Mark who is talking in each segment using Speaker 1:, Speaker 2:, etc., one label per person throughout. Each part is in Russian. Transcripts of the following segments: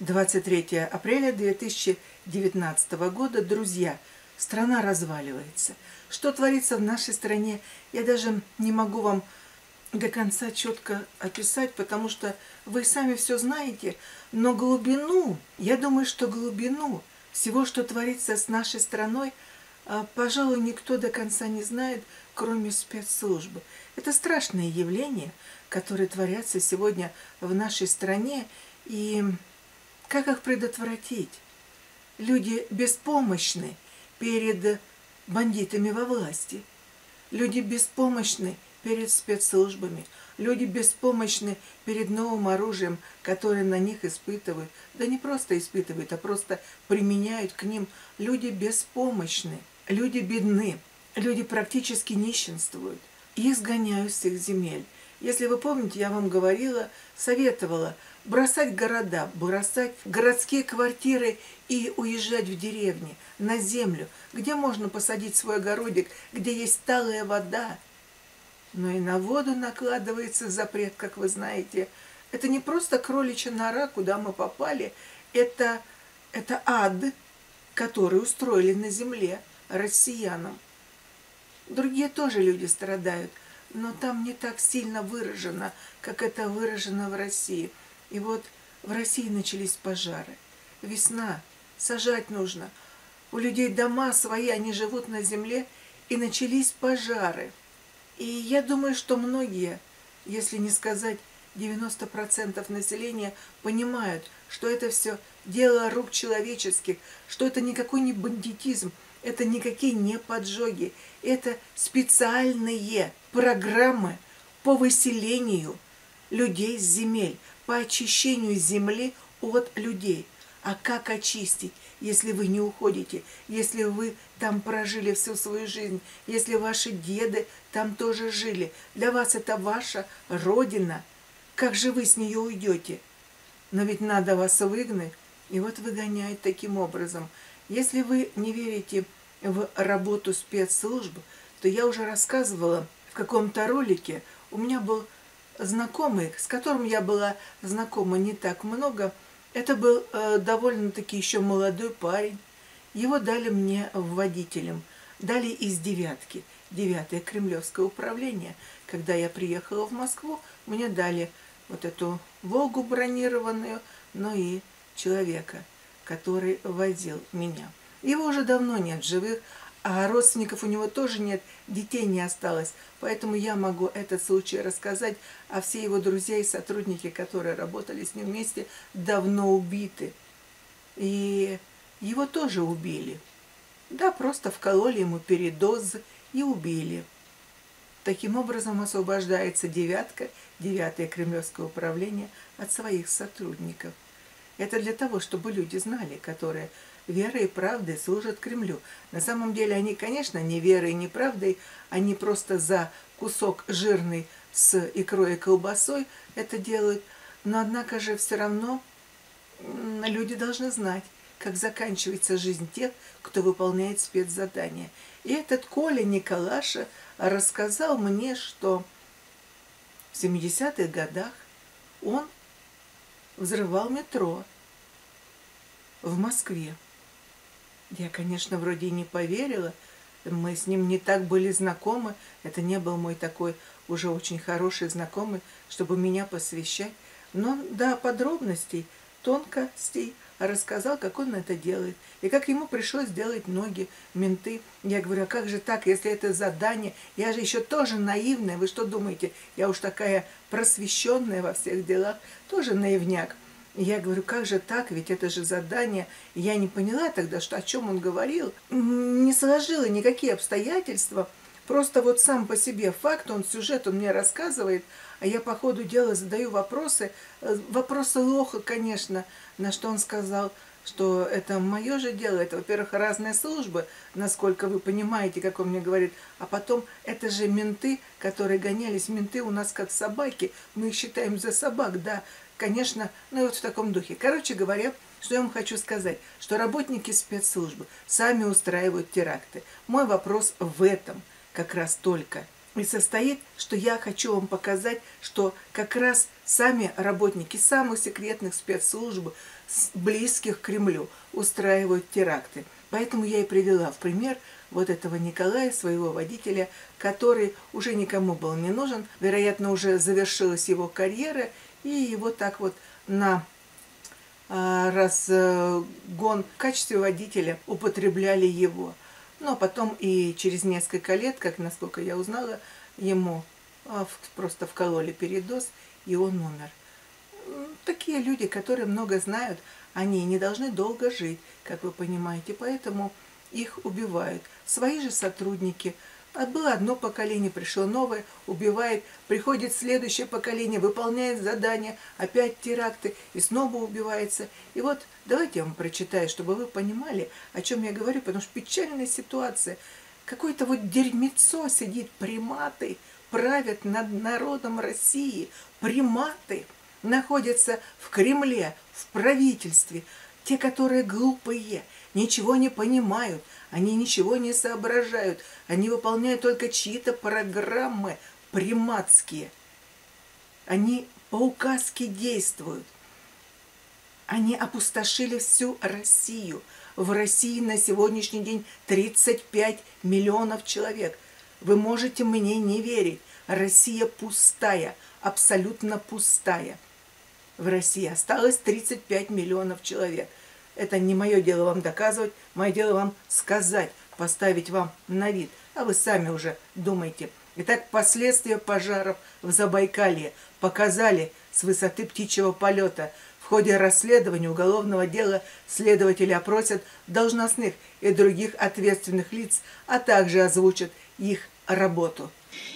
Speaker 1: 23 апреля 2019 года. Друзья, страна разваливается. Что творится в нашей стране, я даже не могу вам до конца четко описать, потому что вы сами все знаете, но глубину, я думаю, что глубину всего, что творится с нашей страной, а, пожалуй, никто до конца не знает, кроме спецслужбы. Это страшное явление, которое творятся сегодня в нашей стране, и как их предотвратить? Люди беспомощны перед бандитами во власти. Люди беспомощны перед спецслужбами. Люди беспомощны перед новым оружием, которое на них испытывают. Да не просто испытывают, а просто применяют к ним. Люди беспомощны, люди бедны, люди практически нищенствуют. Их сгоняют с их земель. Если вы помните, я вам говорила, советовала бросать города, бросать городские квартиры и уезжать в деревни, на землю, где можно посадить свой огородик, где есть талая вода. Но и на воду накладывается запрет, как вы знаете. Это не просто кроличья нора, куда мы попали, это, это ад, который устроили на земле россиянам. Другие тоже люди страдают – но там не так сильно выражено, как это выражено в России. И вот в России начались пожары. Весна, сажать нужно. У людей дома свои, они живут на земле, и начались пожары. И я думаю, что многие, если не сказать 90% населения, понимают, что это все дело рук человеческих, что это никакой не бандитизм, это никакие не поджоги, это специальные программы по выселению людей с земель, по очищению земли от людей. А как очистить, если вы не уходите, если вы там прожили всю свою жизнь, если ваши деды там тоже жили? Для вас это ваша родина. Как же вы с нее уйдете? Но ведь надо вас выгнать. И вот выгоняют таким образом. Если вы не верите в работу спецслужб, то я уже рассказывала в каком-то ролике. У меня был знакомый, с которым я была знакома не так много. Это был э, довольно-таки еще молодой парень. Его дали мне водителем. Дали из девятки. Девятое Кремлевское управление. Когда я приехала в Москву, мне дали вот эту «Волгу» бронированную, но и человека, который возил меня. Его уже давно нет живых, а родственников у него тоже нет, детей не осталось. Поэтому я могу этот случай рассказать, а все его друзья и сотрудники, которые работали с ним вместе, давно убиты. И его тоже убили. Да, просто вкололи ему передоз и убили. Таким образом освобождается девятка, девятое кремлевское управление от своих сотрудников. Это для того, чтобы люди знали, которые верой и правдой служат Кремлю. На самом деле они, конечно, не верой и не правдой, они просто за кусок жирный с икрой и колбасой это делают, но однако же все равно люди должны знать, как заканчивается жизнь тех, кто выполняет спецзадания. И этот Коля Николаша рассказал мне, что в 70-х годах он взрывал метро в Москве. Я, конечно, вроде и не поверила. Мы с ним не так были знакомы. Это не был мой такой уже очень хороший знакомый, чтобы меня посвящать. Но до подробностей, тонкостей рассказал, как он это делает. И как ему пришлось делать ноги, менты. Я говорю, а как же так, если это задание? Я же еще тоже наивная. Вы что думаете? Я уж такая просвещенная во всех делах. Тоже наивняк. Я говорю, как же так, ведь это же задание. Я не поняла тогда, что, о чем он говорил. Не сложила никакие обстоятельства. Просто вот сам по себе факт, он сюжет, он мне рассказывает, а я по ходу дела задаю вопросы. Э, вопросы лоха, конечно, на что он сказал, что это мое же дело, это, во-первых, разные службы, насколько вы понимаете, как он мне говорит, а потом это же менты, которые гонялись, менты у нас как собаки, мы их считаем за собак, да, конечно, ну вот в таком духе. Короче говоря, что я вам хочу сказать, что работники спецслужбы сами устраивают теракты. Мой вопрос в этом как раз только и состоит, что я хочу вам показать, что как раз сами работники самых секретных спецслужб близких к Кремлю устраивают теракты. Поэтому я и привела в пример вот этого Николая, своего водителя, который уже никому был не нужен. Вероятно, уже завершилась его карьера, и его так вот на а, разгон в качестве водителя употребляли его. Ну, а потом и через несколько лет, как насколько я узнала, ему а, просто вкололи передоз, и он умер. Такие люди, которые много знают, они не должны долго жить, как вы понимаете, поэтому их убивают. Свои же сотрудники – было одно поколение, пришло новое, убивает, приходит следующее поколение, выполняет задания, опять теракты, и снова убивается. И вот давайте я вам прочитаю, чтобы вы понимали, о чем я говорю, потому что печальная ситуация. Какое-то вот дерьмецо сидит, приматы, правят над народом России, приматы находятся в Кремле, в правительстве, те, которые глупые, ничего не понимают, они ничего не соображают, они выполняют только чьи-то программы приматские. Они по указке действуют. Они опустошили всю Россию. В России на сегодняшний день 35 миллионов человек. Вы можете мне не верить. Россия пустая, абсолютно пустая. В России осталось 35 миллионов человек – это не мое дело вам доказывать, мое дело вам сказать, поставить вам на вид. А вы сами уже думаете. Итак, последствия пожаров в Забайкалье показали с высоты птичьего полета. В ходе расследования уголовного дела следователи опросят должностных и других ответственных лиц, а также озвучат их работу.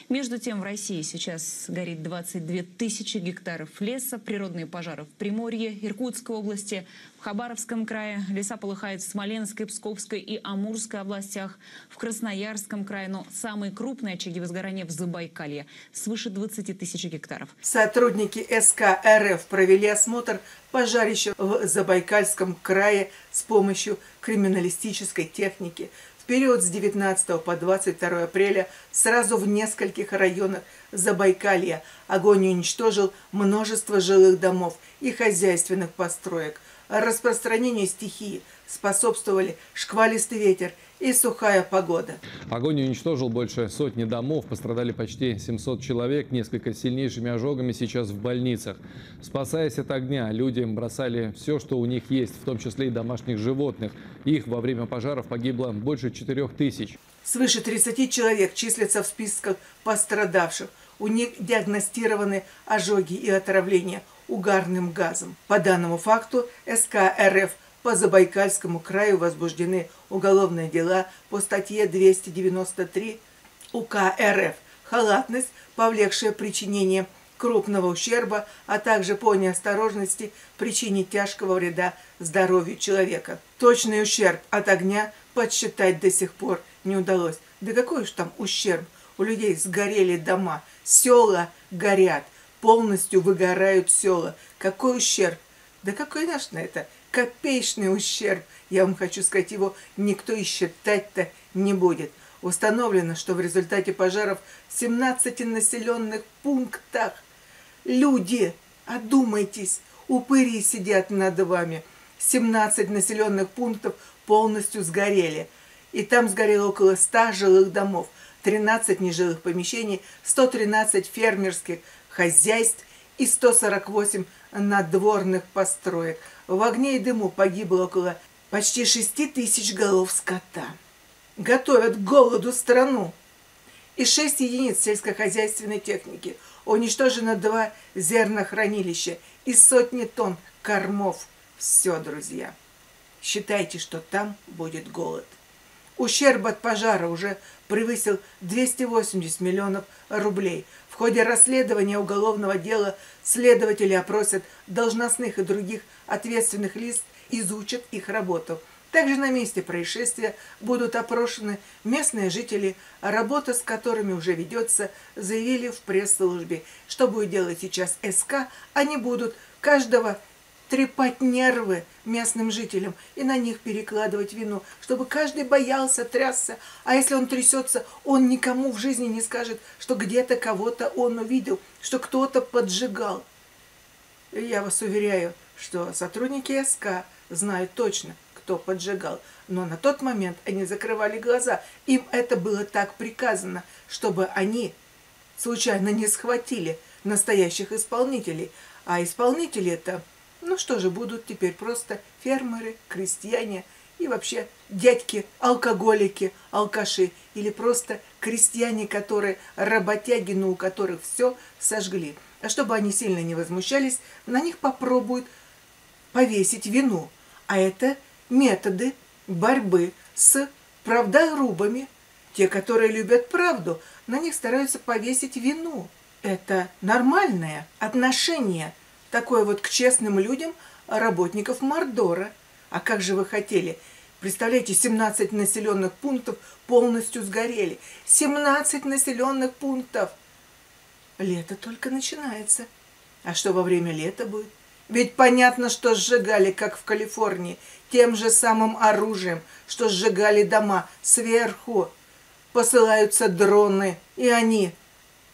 Speaker 2: Между тем в России сейчас горит 22 тысячи гектаров леса, природные пожары в Приморье, Иркутской области, в Хабаровском крае, леса полыхают в Смоленской, Псковской и Амурской областях, в Красноярском крае, но самые крупные очаги возгорания в Забайкалье, свыше 20 тысяч гектаров.
Speaker 1: Сотрудники СК РФ провели осмотр пожарища в Забайкальском крае с помощью криминалистической техники – период с 19 по 22 апреля сразу в нескольких районах Забайкалья огонь уничтожил множество жилых домов и хозяйственных построек. Распространению стихии способствовали шквалистый ветер и сухая погода.
Speaker 3: Огонь уничтожил больше сотни домов, пострадали почти 700 человек, несколько сильнейшими ожогами сейчас в больницах. Спасаясь от огня, люди бросали все, что у них есть, в том числе и домашних животных. Их во время пожаров погибло больше 4 тысяч.
Speaker 1: Свыше 30 человек числятся в списках пострадавших. У них диагностированы ожоги и отравления угарным газом. По данному факту СК РФ по Забайкальскому краю возбуждены уголовные дела по статье 293 УК РФ «Халатность, повлекшая причинение крупного ущерба, а также по неосторожности причине тяжкого вреда здоровью человека. Точный ущерб от огня подсчитать до сих пор не удалось. Да какой уж там ущерб? У людей сгорели дома, села горят, полностью выгорают села. Какой ущерб? Да какой, конечно, это копеечный ущерб. Я вам хочу сказать, его никто и считать-то не будет. Установлено, что в результате пожаров в 17 населенных пунктах люди, одумайтесь, упыри сидят над вами. 17 населенных пунктов полностью сгорели. И там сгорело около 100 жилых домов, 13 нежилых помещений, 113 фермерских хозяйств и 148 надворных построек. В огне и дыму погибло около почти 6 тысяч голов скота. Готовят к голоду страну. И 6 единиц сельскохозяйственной техники. Уничтожено два зернохранилища и сотни тонн кормов. Все, друзья. Считайте, что там будет голод. Ущерб от пожара уже превысил 280 миллионов рублей. Ходе расследования уголовного дела следователи опросят должностных и других ответственных лиц, изучат их работу. Также на месте происшествия будут опрошены местные жители, работа с которыми уже ведется, заявили в пресс-службе. Что будет делать сейчас СК, они будут каждого трепать нервы местным жителям и на них перекладывать вину, чтобы каждый боялся, трясся. А если он трясется, он никому в жизни не скажет, что где-то кого-то он увидел, что кто-то поджигал. И я вас уверяю, что сотрудники СК знают точно, кто поджигал. Но на тот момент они закрывали глаза. Им это было так приказано, чтобы они случайно не схватили настоящих исполнителей. А исполнители это, ну что же, будут теперь просто фермеры, крестьяне и вообще дядьки, алкоголики, алкаши или просто крестьяне, которые работяги, но у которых все сожгли. А чтобы они сильно не возмущались, на них попробуют повесить вину. А это методы борьбы с правдорубами. Те, которые любят правду, на них стараются повесить вину. Это нормальное отношение такое вот к честным людям работников Мордора. А как же вы хотели? Представляете, 17 населенных пунктов полностью сгорели. 17 населенных пунктов. Лето только начинается. А что во время лета будет? Ведь понятно, что сжигали, как в Калифорнии, тем же самым оружием, что сжигали дома сверху. Посылаются дроны, и они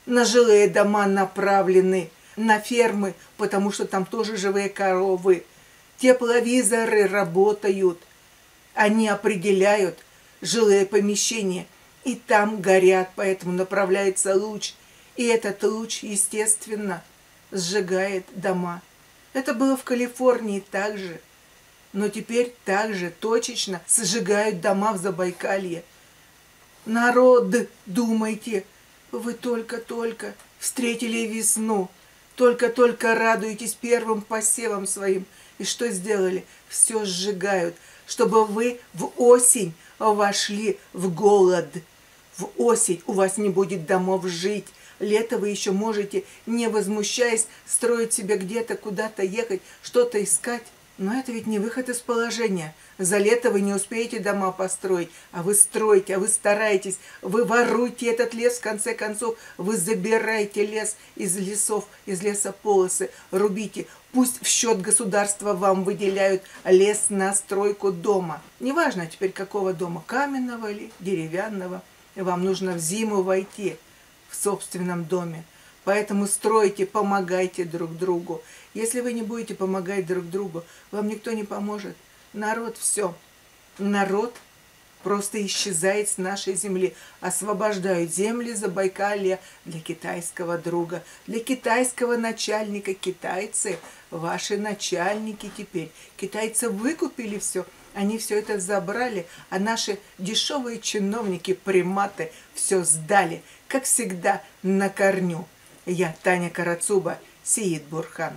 Speaker 1: на жилые дома направлены, на фермы, потому что там тоже живые коровы. Тепловизоры работают. Они определяют жилые помещения, и там горят, поэтому направляется луч. И этот луч, естественно, сжигает дома. Это было в Калифорнии также. Но теперь также точечно сжигают дома в Забайкалье. Народ, думайте, вы только-только встретили весну, только-только радуетесь первым посевом своим. И что сделали? Все сжигают, чтобы вы в осень вошли в голод. В осень у вас не будет домов жить, Лето вы еще можете, не возмущаясь, строить себе где-то, куда-то ехать, что-то искать. Но это ведь не выход из положения. За лето вы не успеете дома построить, а вы строите, а вы стараетесь, вы воруете этот лес, в конце концов, вы забираете лес из лесов, из лесополосы, рубите. Пусть в счет государства вам выделяют лес на стройку дома. Неважно теперь какого дома, каменного или деревянного. Вам нужно в зиму войти в собственном доме. Поэтому стройте, помогайте друг другу. Если вы не будете помогать друг другу, вам никто не поможет. Народ все. Народ просто исчезает с нашей земли. Освобождают земли Забайкалья для китайского друга, для китайского начальника. Китайцы, ваши начальники теперь. Китайцы выкупили все, они все это забрали, а наши дешевые чиновники, приматы, все сдали, как всегда, на корню. Я Таня Карацуба, Сиит Бурхан.